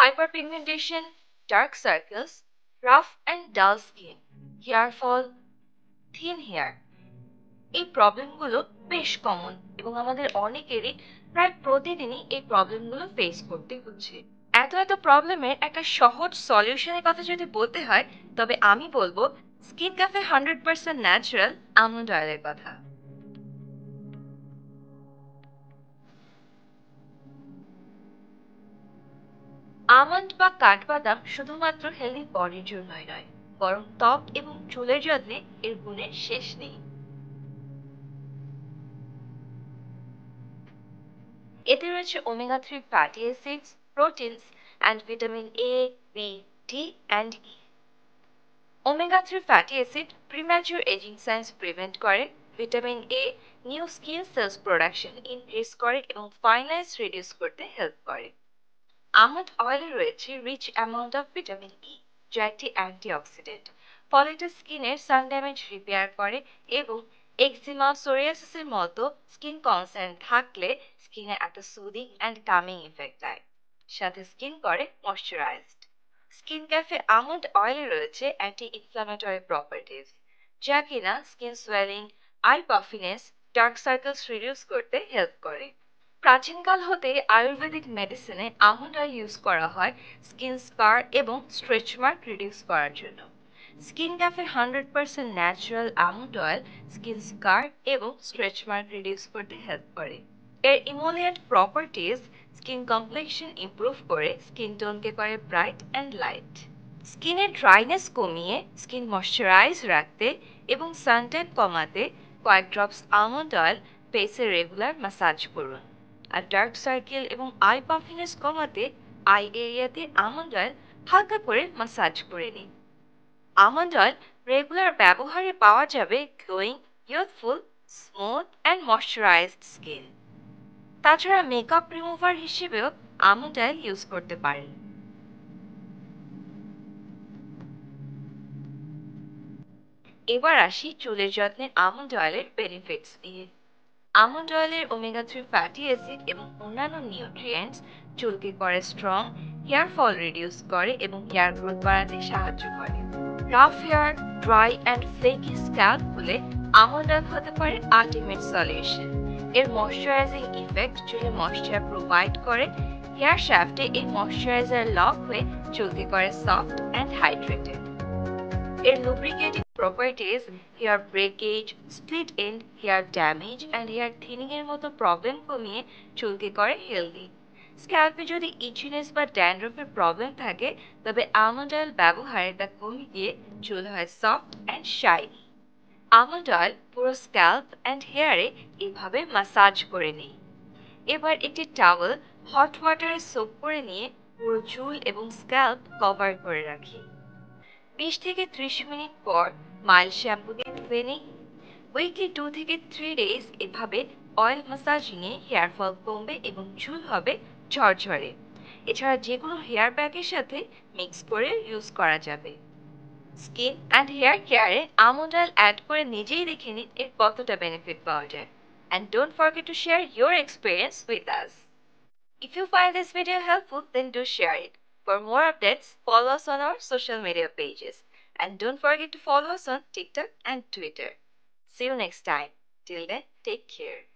hyperpigmentation, dark circles, rough and dull skin, hair fall, thin hair. এই প্রবলেমগুলো বেশ common এবং আমাদের অনেকেরই প্রায় প্রতিদিনই এই প্রবলেমগুলো ফেস করতে হচ্ছে। এত এত প্রবলেমের একটা সহজ সলিউশনের কথা যদি বলতে হয় তবে আমি বলব skin cafe hundred percent natural almond অয়েলের কথা। আমন্ড বা কাঠবাদাম শুধুমাত্র হেলদি বডির জন্যই নয়, বরং ত্বক এবং চুলের যত্নে এর গুণের শেষ নেই। এতে রয়েছে omega three fatty acids proteins and vitamin A B D and E omega three fatty acid premature ageing signs prevent করে vitamin A new skin cells production increase করে, এবং ফাইনাইস রিডিউস করতে হেল্প করে। আমন্ড অয়েলে রয়েছে rich amount of vitamin E যা একটি antioxidant ফলে এটা স্কিনের সান ড্যামেজ রিপেয়ার করে এবং এক্সিমা সোরিয়াসিসের মতো স্কিন কনসার্ন থাকলে স্কিনে একটা সুদিং অ্যান্ড কামিং ইফেক্ট দেয়। সাথে স্কিন করে ময়শ্চারাইজড স্কিন ক্যাফে আমন্ড অয়েলে রয়েছে অ্যান্টি ইনফ্লামেটরি প্রপার্টিজ যা কিনা skin swelling eye puffiness dark circles reduce করতে হেল্প করে। প্রাচীনকাল হতে আয়ুর্বেদিক মেডিসিনে আমন্ড অয়েল ইউজ করা হয় স্কিন স্কার এবং স্ট্রেচ মার্ক রিডিউস করার জন্য। Skin cafe hundred percent natural almond oil skin scar এবং স্ট্রেচ মার্ক রিডিউস করতে হেল্প করে। এর emollient properties skin complexion improve করে স্কিন টোনকে করে ব্রাইট অ্যান্ড লাইট স্কিনের ড্রাইনেস কমিয়ে স্কিন ময়শ্চারাইজ রাখতে এবং সানট্যান কমাতে কয়েক ড্রপস আমন্ড অয়েল ফেসে রেগুলার ম্যাসাজ করুন। আর ডার্ক সার্কেল এবং আই পাফিনেস কমাতে আই এরিয়াতে আমন্ড অয়েল হালকা করে ম্যাসাজ করে নিন। আমন্ড অয়েল রেগুলার ব্যবহারে পাওয়া যাবে glowing youthful smooth and moisturised skin তাছাড়া মেকআপ রিমুভার হিসেবেও আমন্ড অয়েল ইউজ করতে পারেন। এবার আসি চুলের যত্নে আমন্ড অয়েলের বেনিফিটস নিয়ে। আমন্ড অয়েলের ওমেগা থ্রি ফ্যাটি অ্যাসিড এবং অন্যান্য নিউট্রিয়েন্টস চুলকে করে স্ট্রং হেয়ার ফল রিডিউস করে এবং হেয়ার গ্রোথ বাড়াতে সাহায্য করে। Rough hair dry and flaky scalp হলে আমন্ড অয়েল হতে পারে আলটিমেট সলিউশন এর ময়শ্চারাইজিং ইফেক্ট চুলে ময়শ্চার প্রোভাইড করে। হেয়ার শ্যাফটে এই ময়শ্চারাইজার লক হয়ে চুলকে করে সফট অ্যান্ড হাইড্রেটেড এর lubricating properties hair breakage split end hair damage and hair thinning এর মতো প্রবলেম কমিয়ে চুলকে করে হেলদি স্ক্যাল্পে যদি ইচিনেস বা ড্যান্ড্রফের প্রবলেম থাকে, তবে আমন্ড অয়েল ব্যবহারে তা কমে গিয়ে চুল হয় soft and shiny almond oil পুরো স্ক্যাল্প অ্যান্ড হেয়ারে এভাবে মাসাজ করে নিই। এবার একটি টাওয়েল হট ওয়াটারে সোপ করে নিয়ে পুরো চুল এবং স্ক্যাল্প কভার করে রাখি। বিশ থেকে ত্রিশ মিনিট পর মাইল শ্যাম্পু দিয়ে ধুয়ে নিই উইকলি টু থেকে থ্রি ডেজ এভাবে অয়েল মাসাজিংয়ে হেয়ার ফল কমবে এবং চুল হবে ঝরঝরে এছাড়া যে কোনো হেয়ার প্যাকের সাথে মিক্স করে ইউজ করা যাবে স্কিন অ্যান্ড হেয়ার কেয়ারে আমন্ড অয়েল অ্যাড করে নিজেই দেখে নিন এর কতটা বেনিফিট পাওয়া যায় and don't forget to share your experience with us. If you find this video helpful, then do share it. For more updates, follow us on our social media pages. And don't forget to follow us on TikTok and Twitter. See you next time. Till then, take care.